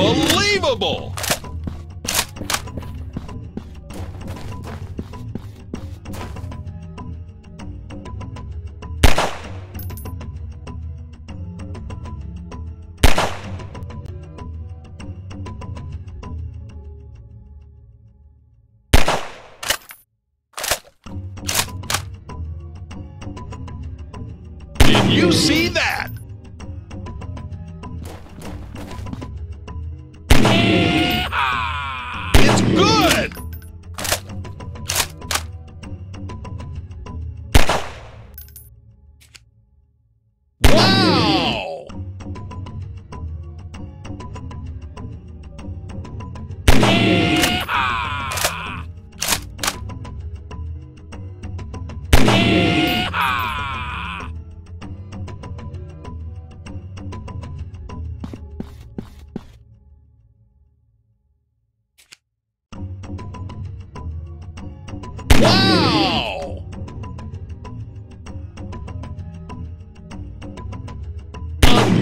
Unbelievable! Did you see that?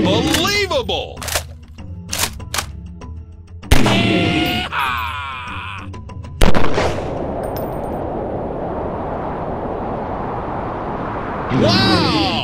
Unbelievable! Ah! Wow!